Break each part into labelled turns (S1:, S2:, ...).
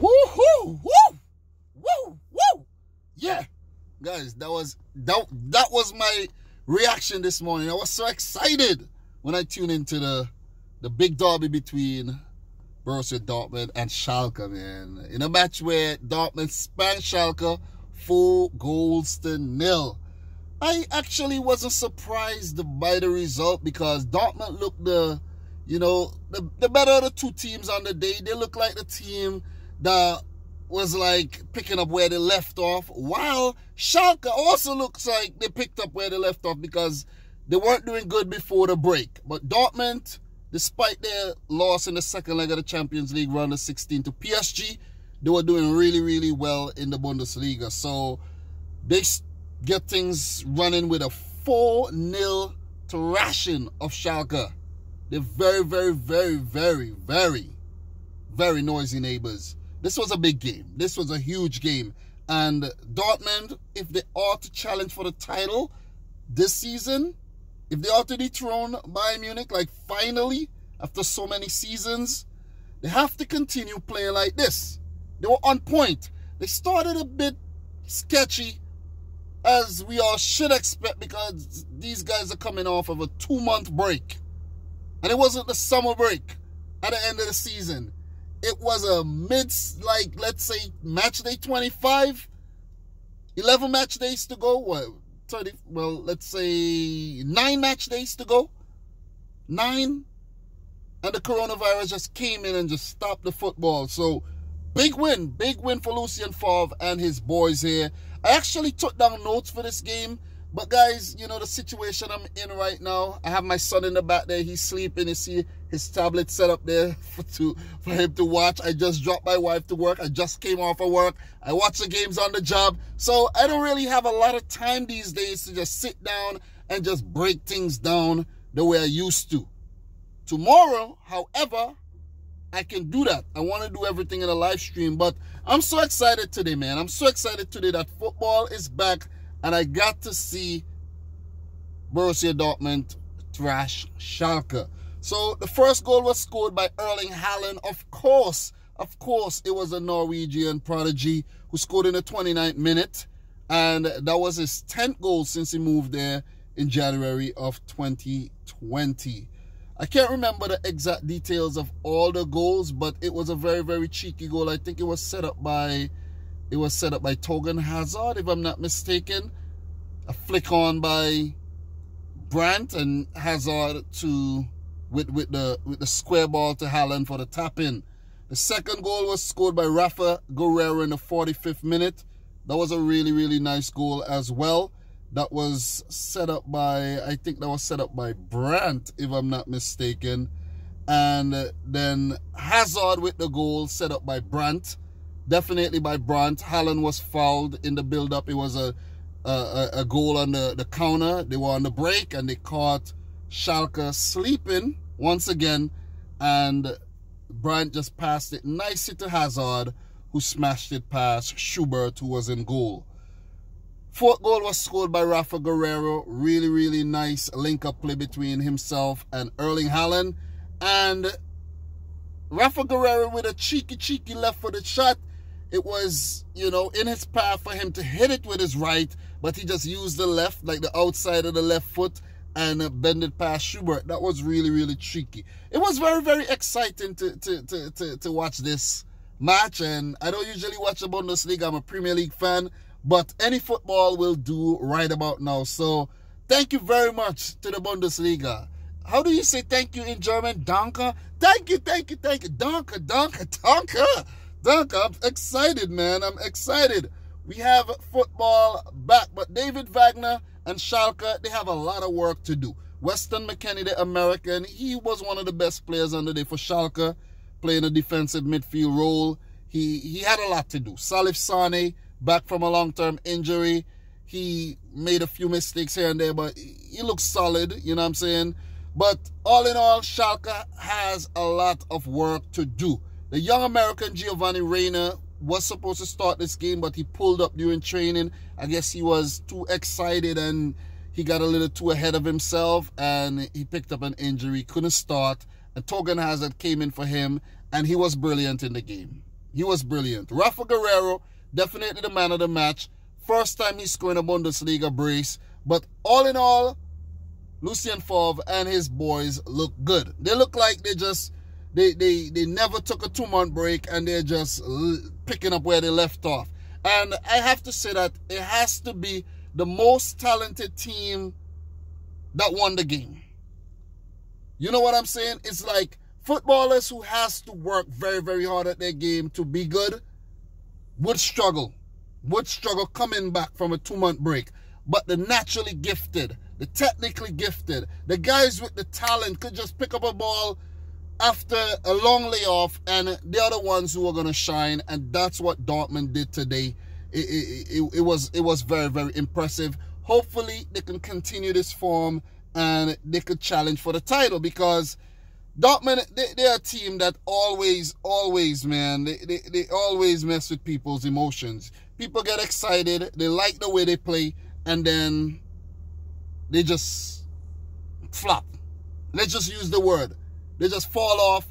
S1: Woohoo! Woo! Woo! Woo! Yeah, guys, that was that that was my reaction this morning. I was so excited when I tuned into the the big derby between Borussia Dortmund and Schalke, man. In a match where Dortmund spanked Schalke four goals to nil. I actually wasn't surprised by the result because Dortmund looked the, you know, the, the better of the two teams on the day. They look like the team that was like picking up where they left off, while Schalke also looks like they picked up where they left off because they weren't doing good before the break. But Dortmund, despite their loss in the second leg of the Champions League round of 16 to PSG, they were doing really, really well in the Bundesliga. So they get things running with a 4-0 thrashing of Schalke. They're very, very, very, very, very, very noisy neighbors. This was a big game. This was a huge game. And Dortmund, if they are to challenge for the title this season, if they are to dethrone Bayern Munich, like finally, after so many seasons, they have to continue playing like this. They were on point. They started a bit sketchy, as we all should expect, because these guys are coming off of a two-month break. And it wasn't the summer break at the end of the season. It was a mid, like, let's say, match day 25. 11 match days to go. What? 30, well, let's say nine match days to go. Nine. And the coronavirus just came in and just stopped the football. So, big win. Big win for Lucien Favre and his boys here. I actually took down notes for this game but guys, you know the situation I'm in right now. I have my son in the back there. He's sleeping. You see his tablet set up there for to for him to watch. I just dropped my wife to work. I just came off of work. I watch the games on the job. So I don't really have a lot of time these days to just sit down and just break things down the way I used to. Tomorrow, however, I can do that. I want to do everything in a live stream, but I'm so excited today, man. I'm so excited today that football is back and I got to see Borussia Dortmund thrash Schalke. So the first goal was scored by Erling Haaland. Of course, of course, it was a Norwegian prodigy who scored in the 29th minute. And that was his 10th goal since he moved there in January of 2020. I can't remember the exact details of all the goals, but it was a very, very cheeky goal. I think it was set up by it was set up by Thorgan Hazard, if I'm not mistaken. A flick on by Brandt and Hazard to with with the with the square ball to Haaland for the tap in. The second goal was scored by Rafa Guerreiro in the 45th minute. That was a really, really nice goal as well. That was set up by, I think that was set up by Brandt, if I'm not mistaken. And then Hazard with the goal set up by Brandt definitely by Brandt. Haaland was fouled in the build-up. It was a, a, a goal on the, the counter. They were on the break and they caught Schalke sleeping once again. And Brandt just passed it nicely to Hazard, who smashed it past Schubert, who was in goal. Fourth goal was scored by Rafa Guerreiro. Really, really nice link-up play between himself and Erling Haaland. And Rafa Guerreiro with a cheeky, cheeky left-footed shot it was, you know, in his path for him to hit it with his right, but he just used the left, like the outside of the left foot, and uh, bend it past Schubert. That was really, really tricky. It was very, very exciting to, to, to, to, to watch this match, and I don't usually watch the Bundesliga. I'm a Premier League fan, but any football will do right about now. So thank you very much to the Bundesliga. How do you say thank you in German? Danke? Thank you, thank you, thank you. Danke, danke, danke. I'm excited, man. I'm excited. We have football back, but David Wagner and Schalke, they have a lot of work to do. Weston McKennie, the American, he was one of the best players on the day for Schalke, playing a defensive midfield role. He he had a lot to do. Salif Sane, back from a long-term injury. He made a few mistakes here and there, but he looks solid, you know what I'm saying? But all in all, Schalke has a lot of work to do. The young American Giovanni Reyna was supposed to start this game, but he pulled up during training. I guess he was too excited and he got a little too ahead of himself and he picked up an injury, couldn't start. And Thorgan Hazard came in for him and he was brilliant in the game. He was brilliant. Rafa Guerreiro, definitely the man of the match. First time he's scoring a Bundesliga brace. But all in all, Lucien Favre and his boys look good. They look like they just they they they never took a two month break and they're just picking up where they left off. And I have to say that it has to be the most talented team that won the game. You know what I'm saying? It's like footballers who has to work very, very hard at their game to be good would struggle. Would struggle coming back from a two-month break. But the naturally gifted, the technically gifted, the guys with the talent could just pick up a ball after a long layoff and they're the ones who are going to shine. And that's what Dortmund did today. It, it, it, it, was, it was very, very impressive. Hopefully they can continue this form and they could challenge for the title because Dortmund, they, they're a team that always, always, man, they, they, they always mess with people's emotions. People get excited, they like the way they play, and then they just flop. Let's just use the word. They just fall off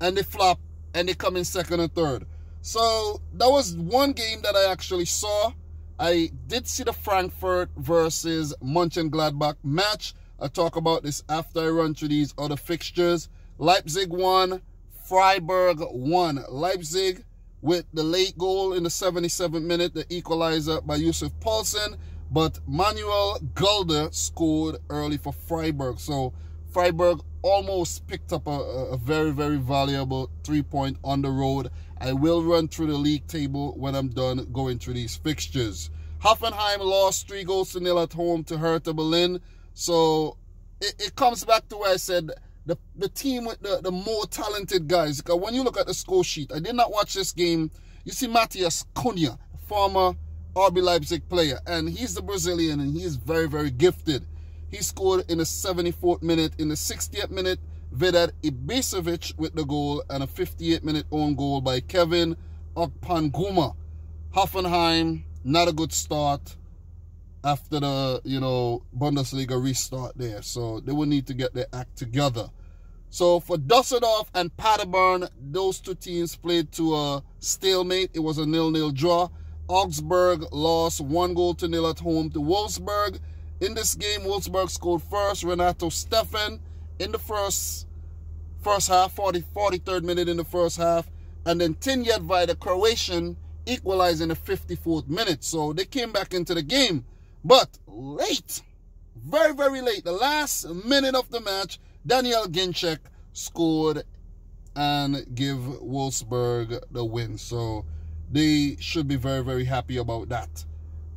S1: and they flop and they come in second and third. So that was one game that I actually saw. I did see the Frankfurt versus Mönchengladbach match. I'll talk about this after I run through these other fixtures. Leipzig won, Freiburg won. Leipzig with the late goal in the 77th minute, the equalizer by Yusuf Poulsen. But Manuel Gulde scored early for Freiburg. So Freiburg almost picked up a, a very, very valuable three point on the road. I will run through the league table when I'm done going through these fixtures. Hoffenheim lost three goals to nil at home to Hertha Berlin. So it, it comes back to where I said the, the team with the, the more talented guys. Because when you look at the score sheet, I did not watch this game. You see Matheus Cunha, former RB Leipzig player, and he's the Brazilian and he's very, very gifted. He scored in the 74th minute. In the 60th minute, Vedad Ibisevic with the goal and a 58 minute own goal by Kevin Akpoguma. Hoffenheim, not a good start after the, you know, Bundesliga restart there. So they will need to get their act together. So for Dusseldorf and Paderborn, those two teams played to a stalemate. It was a nil-nil draw. Augsburg lost one goal to nil at home to Wolfsburg. In this game, Wolfsburg scored first. Renato Steffen in the first first half, 40, 43rd minute in the first half. And then Tin Jedvaj, the Croatian, equalized in the 54th minute. So they came back into the game. But late, very, very late, the last minute of the match, Daniel Ginczek scored and give Wolfsburg the win. So they should be very, very happy about that.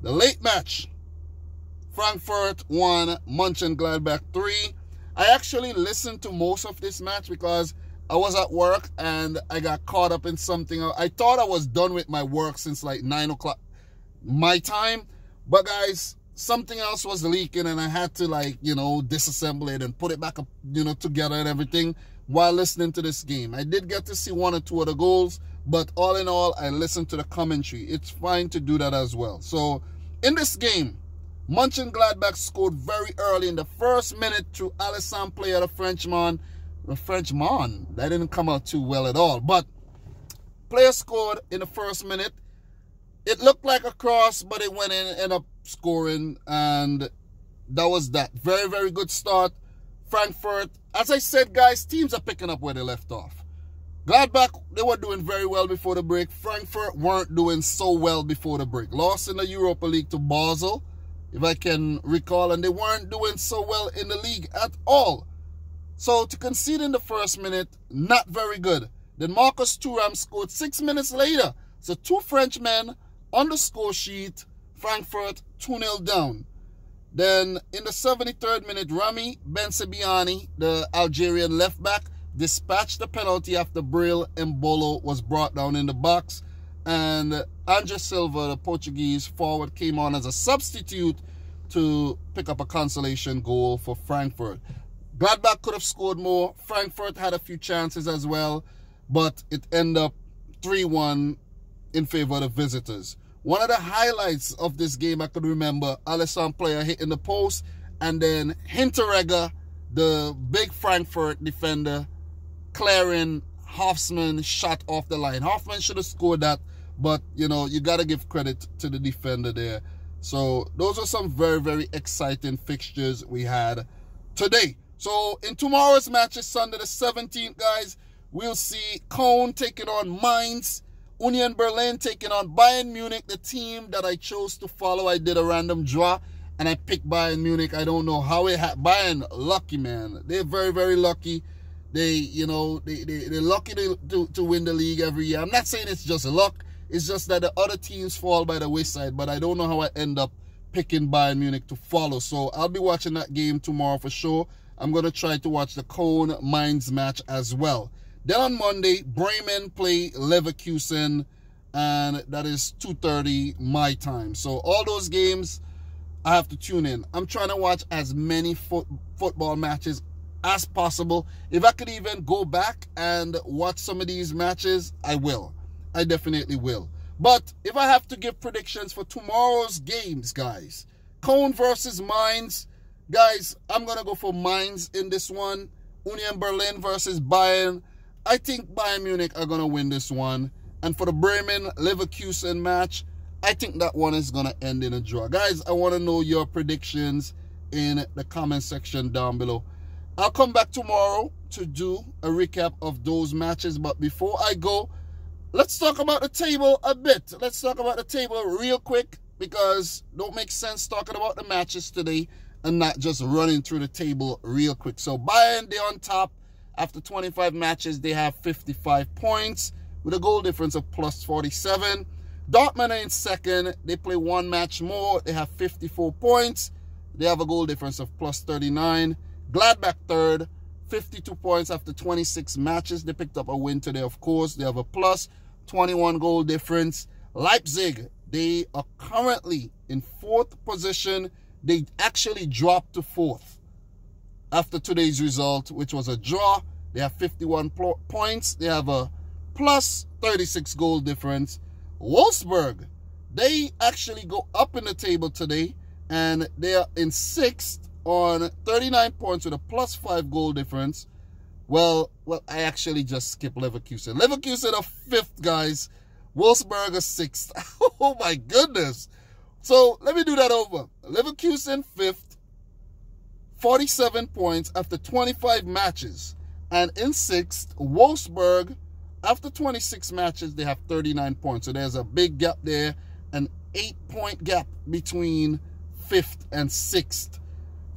S1: The late match, Frankfurt 1, Mönchengladbach 3. I actually listened to most of this match because I was at work and I got caught up in something. I thought I was done with my work since like 9 o'clock my time. But guys, something else was leaking and I had to like, you know, disassemble it and put it back up, you know, together and everything while listening to this game. I did get to see one or two of the goals, but all in all, I listened to the commentary. It's fine to do that as well. So in this game, Mönchengladbach scored very early in the first minute through Alassane Pléa, the Frenchman. The Frenchman, that didn't come out too well at all. But Pléa scored in the first minute it looked like a cross, but it went in, and up scoring, and that was that. Very, very good start. Frankfurt, as I said, guys, teams are picking up where they left off. Gladbach, they were doing very well before the break. Frankfurt weren't doing so well before the break. Lost in the Europa League to Basel, if I can recall, and they weren't doing so well in the league at all. So to concede in the first minute, not very good. Then Marcus Thuram scored six minutes later. So two Frenchmen on the score sheet, Frankfurt 2-0 down. Then in the 73rd minute, Ramy Bensebaini, the Algerian left back, dispatched the penalty after Breel Embolo was brought down in the box. And Andre Silva, the Portuguese forward, came on as a substitute to pick up a consolation goal for Frankfurt. Gladbach could have scored more. Frankfurt had a few chances as well, but it ended up 3-1 in favor of the visitors. One of the highlights of this game I could remember, Alassane Pléa hitting the post, and then Hinteregger, the big Frankfurt defender, clearing Hofmann shot off the line. Hofmann should have scored that, but you know, you got to give credit to the defender there. So those are some very, very exciting fixtures we had today. So in tomorrow's matches, Sunday the 17th, guys, we'll see Cologne taking on Mainz. Union Berlin taking on Bayern Munich, the team that I chose to follow. I did a random draw and I picked Bayern Munich. I don't know how it happened. Bayern, lucky, man. They're very, very lucky. They, you know, they, they, they're lucky to, to, to win the league every year. I'm not saying it's just luck. It's just that the other teams fall by the wayside. But I don't know how I end up picking Bayern Munich to follow. So I'll be watching that game tomorrow for sure. I'm going to try to watch the Cologne Mainz match as well. Then on Monday, Bremen play Leverkusen, and that is 2.30 my time. So all those games, I have to tune in. I'm trying to watch as many fo football matches as possible. If I could even go back and watch some of these matches, I will. I definitely will. But if I have to give predictions for tomorrow's games, guys, Köln versus Mainz, guys, I'm going to go for Mainz in this one. Union Berlin versus Bayern. I think Bayern Munich are going to win this one. And for the Bremen Leverkusen match, I think that one is going to end in a draw. Guys, I want to know your predictions in the comment section down below. I'll come back tomorrow to do a recap of those matches. But before I go, let's talk about the table a bit. Let's talk about the table real quick because don't make sense talking about the matches today and not just running through the table real quick. So Bayern, they're on top. After 25 matches, they have 55 points with a goal difference of plus 47. Dortmund are in second. They play one match more. They have 54 points. They have a goal difference of plus 39. Gladbach third, 52 points after 26 matches. They picked up a win today, of course. They have a plus 21 goal difference. Leipzig, they are currently in fourth position. They actually dropped to fourth after today's result, which was a draw. They have 51 points. They have a plus 36 goal difference. Wolfsburg, they actually go up in the table today and they are in sixth on 39 points with a plus five goal difference. Well, well, I actually just skipped Leverkusen. Leverkusen are fifth, guys. Wolfsburg are sixth. oh my goodness. So let me do that over. Leverkusen fifth, 47 points after 25 matches. And in sixth, Wolfsburg, after 26 matches, they have 39 points. So there's a big gap there, an eight point gap between fifth and sixth.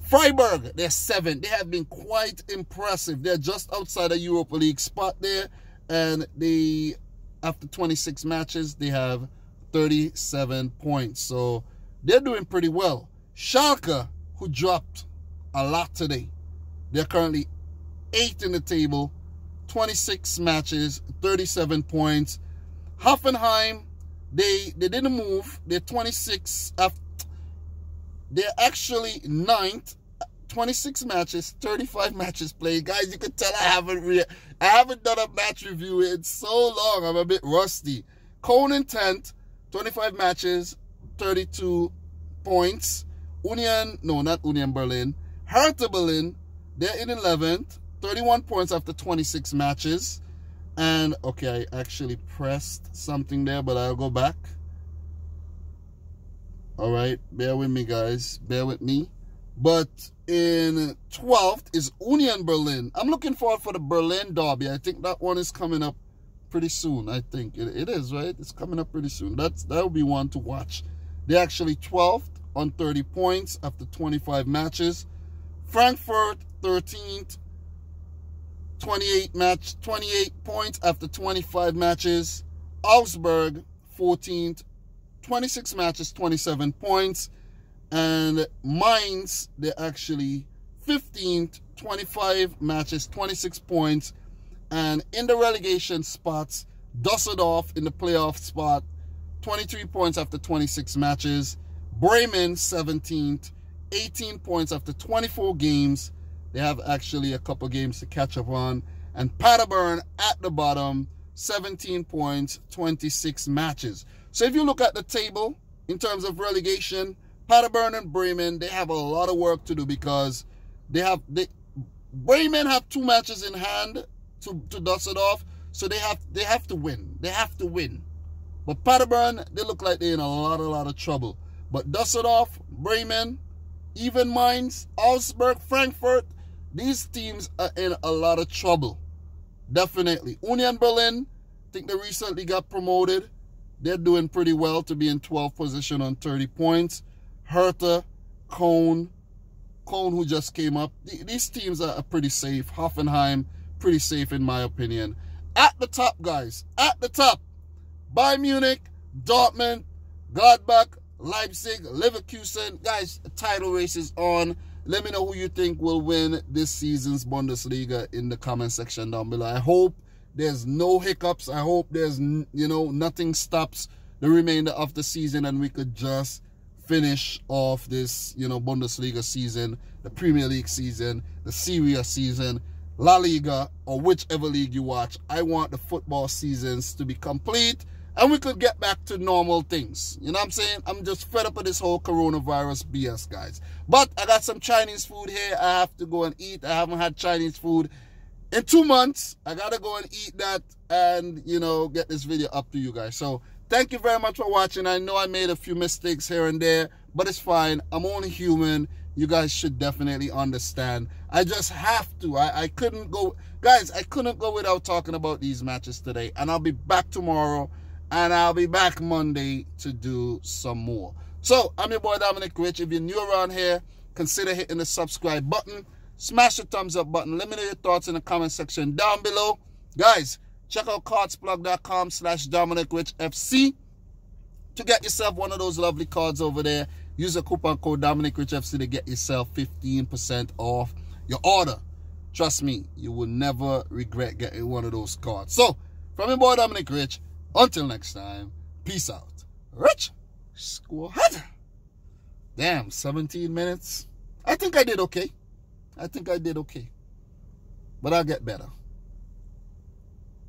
S1: Freiburg, they're seven. They have been quite impressive. They're just outside a Europa League spot there. And they, after 26 matches, they have 37 points. So they're doing pretty well. Schalke, who dropped a lot today. They're currently eighth in the table, 26 matches, 37 points. Hoffenheim, they they didn't move. They're 26 after they're actually ninth, 26 matches, 35 matches played. Guys, you can tell I haven't re I haven't done a match review in so long. I'm a bit rusty. Conan 10th, 25 matches, 32 points. Union, no, not Union Berlin. Hertha Berlin, they're in 11th, 31 points after 26 matches. And, okay, I actually pressed something there, but I'll go back. All right, bear with me, guys. Bear with me. But in 12th is Union Berlin. I'm looking forward for the Berlin Derby. I think that one is coming up pretty soon. I think it, it is, right? It's coming up pretty soon. That's That will be one to watch. They're actually 12th on 30 points after 25 matches. Frankfurt 13th, 28 match, 28 points after 25 matches. Augsburg 14th, 26 matches, 27 points. And Mainz, they're actually 15th, 25 matches, 26 points. And in the relegation spots, Dusseldorf in the playoff spot, 23 points after 26 matches. Bremen, 17th, 18 points after 24 games. They have actually a couple games to catch up on. And Paderborn at the bottom, 17 points, 26 matches. So if you look at the table in terms of relegation, Paderborn and Bremen, they have a lot of work to do because they have they Bremen have two matches in hand to, to dust it off. So they have they have to win. They have to win. But Paderborn, they look like they're in a lot, a lot of trouble. But Dusseldorf, Bremen, even Mainz, Augsburg, Frankfurt, these teams are in a lot of trouble. Definitely. Union Berlin, I think they recently got promoted. They're doing pretty well to be in 12th position on 30 points. Hertha, Cologne, Cologne who just came up. These teams are pretty safe. Hoffenheim, pretty safe in my opinion. At the top, guys. At the top. Bayern Munich, Dortmund, Gladbach, Leipzig, Leverkusen. Guys, title race is on. Let me know who you think will win this season's Bundesliga in the comment section down below. I hope there's no hiccups. I hope there's, you know, nothing stops the remainder of the season and we could just finish off this, you know, Bundesliga season, the Premier League season, the Serie A season, La Liga, or whichever league you watch. I want the football seasons to be complete and we could get back to normal things. You know what I'm saying? I'm just fed up with this whole coronavirus BS, guys. But I got some Chinese food here. I have to go and eat. I haven't had Chinese food in two months. I got to go and eat that and, you know, get this video up to you guys. So thank you very much for watching. I know I made a few mistakes here and there, but it's fine. I'm only human. You guys should definitely understand. I just have to. I, I couldn't go. Guys, I couldn't go without talking about these matches today. And I'll be back tomorrow and I'll be back Monday to do some more. So, I'm your boy Dominic Rich. If you're new around here, consider hitting the subscribe button. Smash the thumbs up button. Let me know your thoughts in the comment section down below. Guys, check out cardsplug.com slash Dominic Rich FC to get yourself one of those lovely cards over there. Use the coupon code Dominic Rich FC to get yourself 15% off your order. Trust me, you will never regret getting one of those cards. So, from your boy Dominic Rich, until next time, peace out. Rich Squad. Damn, 17 minutes. I think I did okay. I think I did okay. But I'll get better.